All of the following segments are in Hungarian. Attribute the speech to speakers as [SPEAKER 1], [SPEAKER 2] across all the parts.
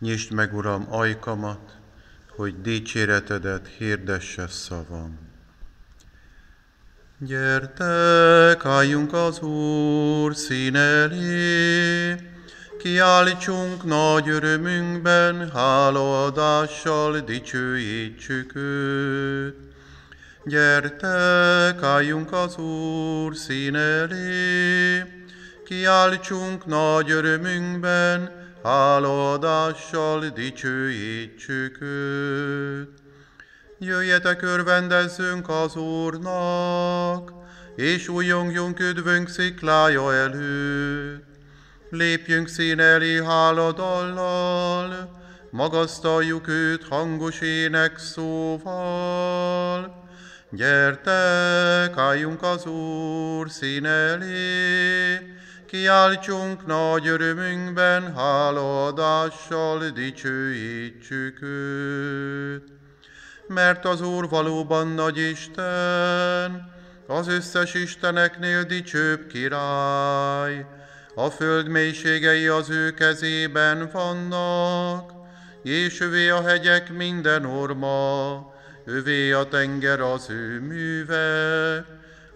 [SPEAKER 1] Nyisd meg, Uram, ajkamat, hogy dicséretedet hirdesse szavam. Gyertek, álljunk az Úr szín elé, kiállítsunk nagy örömünkben, hálaadással dicsőítsük őt. Gyertek, álljunk az Úr szín elé, kiállítsunk nagy örömünkben, hálaadással dicsőítsük őt. Jöjjetek, örvendezzünk az Úrnak, és újjongjunk üdvünk sziklája előtt. Lépjünk szín elé háladallal, magasztaljuk őt hangos ének szóval. Gyertek, álljunk az Úr szín elé, kiáltsunk nagy örömünkben, hálaadással dicsőítsük őt. Mert az Úr valóban nagy Isten, az összes isteneknél dicsőbb király, a föld mélységei az ő kezében vannak, és övé a hegyek minden orma, övé a tenger az ő műve,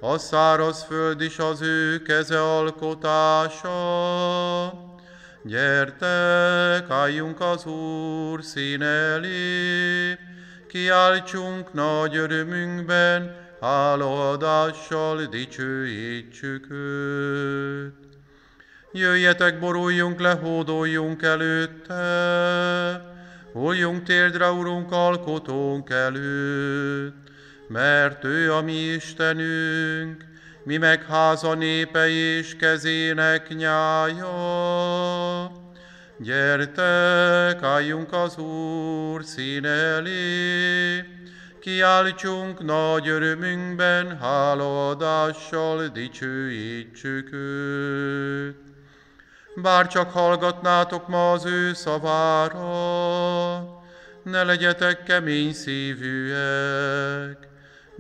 [SPEAKER 1] a száraz föld is az ő keze alkotása. Gyertek, álljunk az Úr szín elé, kiáltsunk nagy örömünkben, hálaadással dicsőítsük őt. Jöjjetek, boruljunk le, hódoljunk előtte, Hulljunk térdre, Urunk, alkotónk előtt, mert ő a mi Istenünk, mi meg háza népe és kezének nyája. Gyertek, álljunk az Úr szín elé, kiáltsunk nagy örömünkben, hálaadással dicsőítsük őt. Bár csak hallgatnátok ma az ő szavára, ne legyetek kemény szívűek,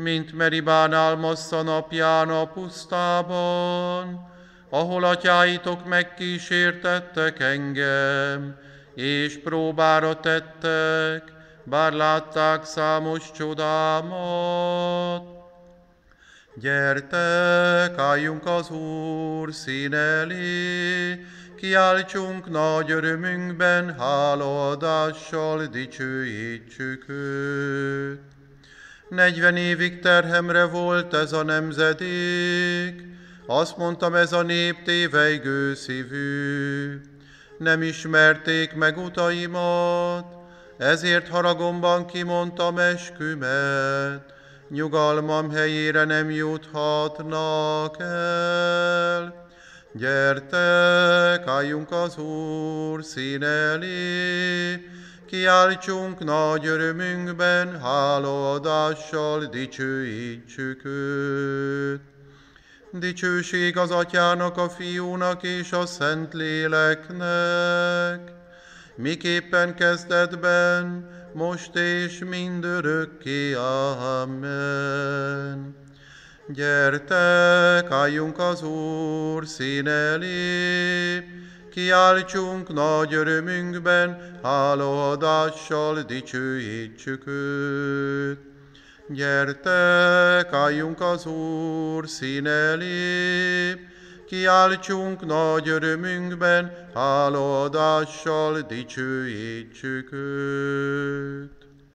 [SPEAKER 1] mint Meribán álmassza napján a pusztában, ahol atyáitok megkísértettek engem, és próbára tettek, bár látták számos csodámat. Gyertek, álljunk az Úr szín elé, kiáltsunk nagy örömünkben, hálaadással dicsőítsük őt. Negyven évig terhemre volt ez a nemzedék, azt mondtam, ez a nép tévejgő szívű. Nem ismerték meg utaimat, ezért haragomban kimondtam eskümet, nyugalmam helyére nem juthatnak el. Gyertek, álljunk az Úr szín elé, kiáltsunk nagy örömünkben, hálaadással dicsőítsük őt. Dicsőség az Atyának, a Fiúnak és a Szent Léleknek, miképpen kezdetben, most és mindörökké. Amen. Gyertek, álljunk az Úr szín elé, kiáltsunk nagy örömünkben, hálaadással dicsőítsük őt. Gyertek, álljunk az Úr szín elé, kiáltsunk nagy örömünkben, hálaadással dicsőítsük őt.